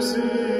mercy.